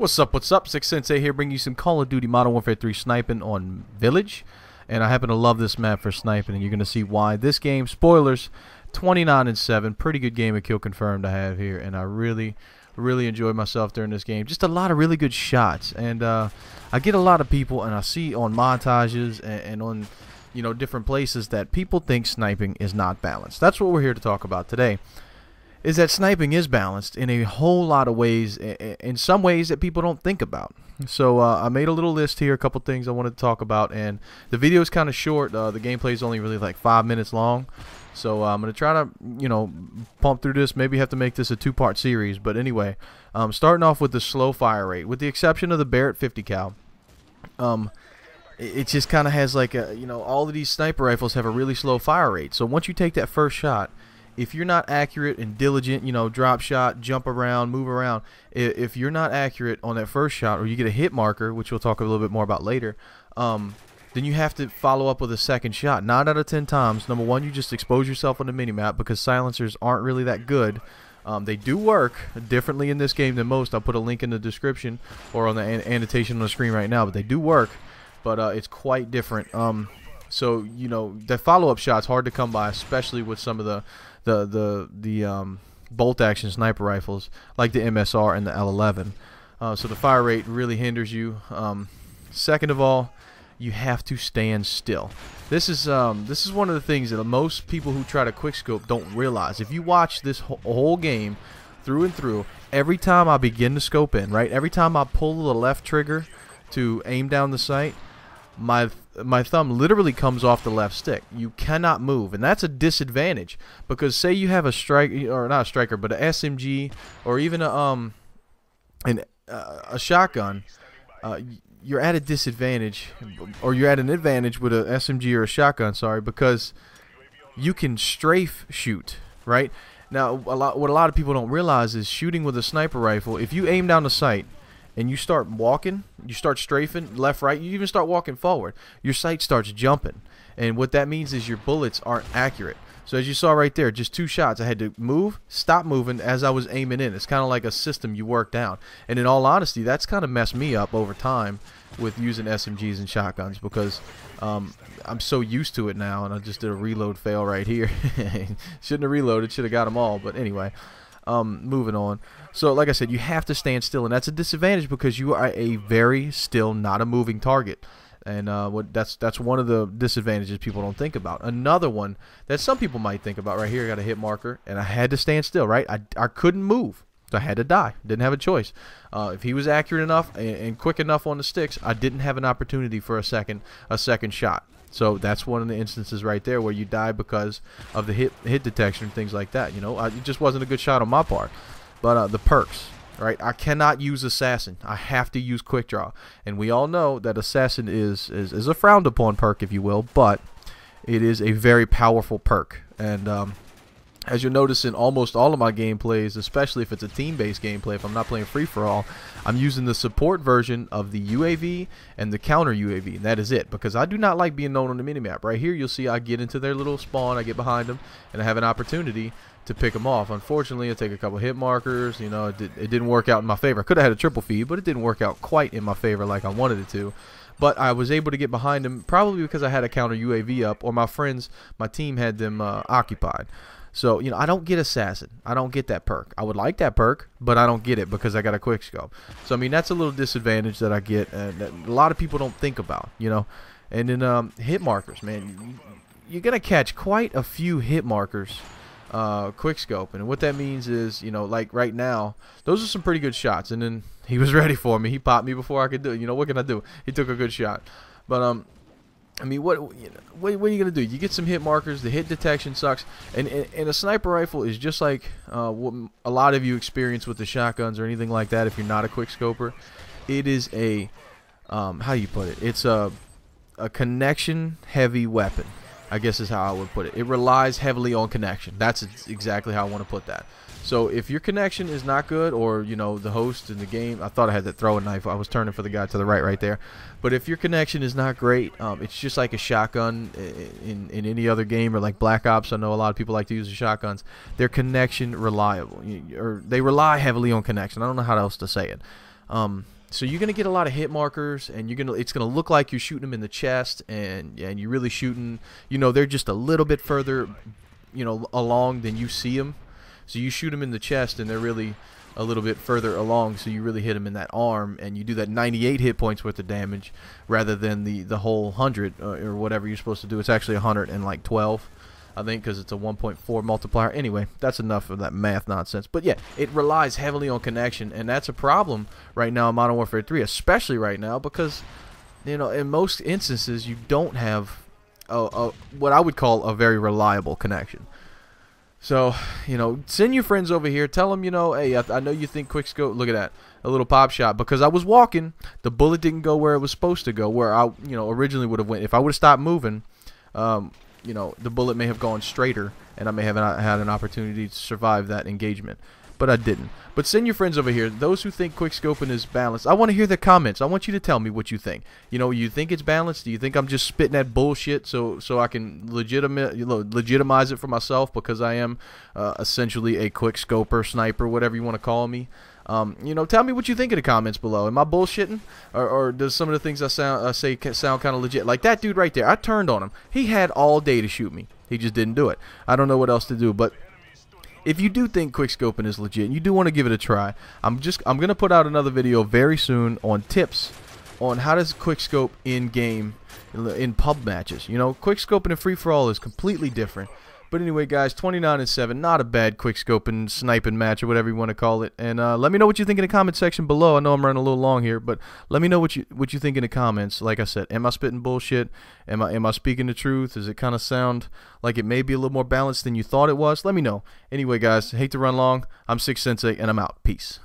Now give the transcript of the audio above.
What's up, what's up? Sik Sensei here, bringing you some Call of Duty Modern Warfare 3 sniping on Village. And I happen to love this map for sniping, and you're going to see why. This game, spoilers, 29 and 7. Pretty good game of kill confirmed I have here, and I really, really enjoyed myself during this game. Just a lot of really good shots. And uh, I get a lot of people, and I see on montages and, and on you know different places that people think sniping is not balanced. That's what we're here to talk about today is that sniping is balanced in a whole lot of ways, in some ways that people don't think about. So uh, I made a little list here, a couple things I wanted to talk about, and the video is kind of short. Uh, the gameplay is only really like five minutes long, so uh, I'm gonna try to you know pump through this. Maybe have to make this a two-part series, but anyway, um, starting off with the slow fire rate, with the exception of the Barrett 50 cal. Um, it just kind of has like a you know all of these sniper rifles have a really slow fire rate. So once you take that first shot if you're not accurate and diligent, you know, drop shot, jump around, move around, if you're not accurate on that first shot or you get a hit marker, which we'll talk a little bit more about later, um, then you have to follow up with a second shot. Nine out of ten times, number one, you just expose yourself on the minimap because silencers aren't really that good. Um, they do work differently in this game than most. I'll put a link in the description or on the an annotation on the screen right now, but they do work, but uh, it's quite different. Um, so, you know, the follow-up shot's hard to come by, especially with some of the the the the um, bolt action sniper rifles like the MSR and the L11. Uh, so the fire rate really hinders you. Um, second of all, you have to stand still. This is um, this is one of the things that most people who try to quickscope don't realize. If you watch this whole game through and through, every time I begin to scope in, right, every time I pull the left trigger to aim down the sight, my my thumb literally comes off the left stick. You cannot move, and that's a disadvantage because say you have a strike or not a striker, but an SMG or even a um an uh, a shotgun. Uh, you're at a disadvantage, or you're at an advantage with a SMG or a shotgun. Sorry, because you can strafe shoot, right? Now, a lot what a lot of people don't realize is shooting with a sniper rifle. If you aim down the sight and you start walking, you start strafing left, right, you even start walking forward, your sight starts jumping. And what that means is your bullets aren't accurate. So as you saw right there, just two shots. I had to move, stop moving as I was aiming in. It's kind of like a system you work down. And in all honesty, that's kind of messed me up over time with using SMGs and shotguns because um, I'm so used to it now. And I just did a reload fail right here. Shouldn't have reloaded. Should have got them all. But anyway, um, moving on. So, like I said, you have to stand still, and that's a disadvantage because you are a very still, not a moving target. And uh, what that's that's one of the disadvantages people don't think about. Another one that some people might think about right here. I got a hit marker, and I had to stand still. Right, I, I couldn't move. So I had to die. Didn't have a choice. Uh, if he was accurate enough and, and, quick enough on the sticks, I didn't have an opportunity for a second a second shot. So that's one of the instances right there where you die because of the hit hit detection and things like that. You know, I, it just wasn't a good shot on my part. But uh, the perks, right? I cannot use assassin. I have to use quick draw, and we all know that assassin is is, is a frowned upon perk, if you will, but it is a very powerful perk. And um, as you'll notice in almost all of my gameplays, especially if it's a team-based gameplay, if I'm not playing free-for-all, I'm using the support version of the UAV and the counter UAV, and that is it, because I do not like being known on the minimap. Right here, you'll see I get into their little spawn, I get behind them, and I have an opportunity to pick them off. Unfortunately, I take a couple hit markers. You know, it, did, it didn't work out in my favor. I could have had a triple feed, but it didn't work out quite in my favor like I wanted it to. But I was able to get behind them probably because I had a counter UAV up, or my friends, my team had them uh, occupied. So, you know, I don't get Assassin. I don't get that perk. I would like that perk, but I don't get it because I got a quick scope. So, I mean, that's a little disadvantage that I get and that a lot of people don't think about, you know. And then um, hit markers, man. You're going to catch quite a few hit markers uh, quick scope. And what that means is, you know, like right now, those are some pretty good shots. And then he was ready for me. He popped me before I could do it. You know, what can I do? He took a good shot. But um, I mean, what you know, what, what, are you gonna do? You get some hit markers. The hit detection sucks, and and, and a sniper rifle is just like uh, what a lot of you experience with the shotguns or anything like that. If you're not a quick scoper, it is a um, how you put it? It's a a connection heavy weapon. I guess is how I would put it. It relies heavily on connection. That's exactly how I want to put that. So if your connection is not good, or you know the host in the game, I thought I had that throwing knife. I was turning for the guy to the right, right there. But if your connection is not great, um, it's just like a shotgun in in any other game, or like Black Ops. I know a lot of people like to use the shotguns. Their connection reliable, or they rely heavily on connection. I don't know how else to say it. Um, so you're gonna get a lot of hit markers, and you're gonna it's gonna look like you're shooting them in the chest, and and you're really shooting. You know, they're just a little bit further, you know, along than you see them. So you shoot them in the chest, and they're really a little bit further along, so you really hit them in that arm, and you do that 98 hit points worth of damage rather than the the whole hundred uh, or whatever you're supposed to do. It's actually 112. I think because it's a 1.4 multiplier. Anyway, that's enough of that math nonsense. But yeah, it relies heavily on connection, and that's a problem right now in Modern Warfare 3, especially right now because you know in most instances you don't have a, a what I would call a very reliable connection. So, you know, send your friends over here. Tell them, you know, hey, I, I know you think quickscope. Look at that, a little pop shot. Because I was walking, the bullet didn't go where it was supposed to go. Where I, you know, originally would have went. If I would have stopped moving, um, you know, the bullet may have gone straighter, and I may have not had an opportunity to survive that engagement. But I didn't. But send your friends over here. Those who think quickscoping is balanced, I want to hear their comments. I want you to tell me what you think. You know, you think it's balanced? Do you think I'm just spitting that bullshit so so I can legitimate you know, legitimize it for myself because I am uh, essentially a quickscoper, sniper, whatever you want to call me? Um, you know, tell me what you think in the comments below. Am I bullshitting, or, or does some of the things I sound I say sound kind of legit? Like that dude right there, I turned on him. He had all day to shoot me. He just didn't do it. I don't know what else to do, but if you do think quickscoping is legit and you do want to give it a try, I'm just I'm gonna put out another video very soon on tips on how does quickscope in game in pub matches. You know, quickscoping and free for all is completely different. But anyway, guys, 29 and 7, not a bad quick scoping, sniping match or whatever you want to call it. And uh, let me know what you think in the comment section below. I know I'm running a little long here, but let me know what you what you think in the comments. Like I said, am I spitting bullshit? Am I am I speaking the truth? Does it kind of sound like it may be a little more balanced than you thought it was? Let me know. Anyway, guys, hate to run long. I'm Sik Sensei, and I'm out. Peace.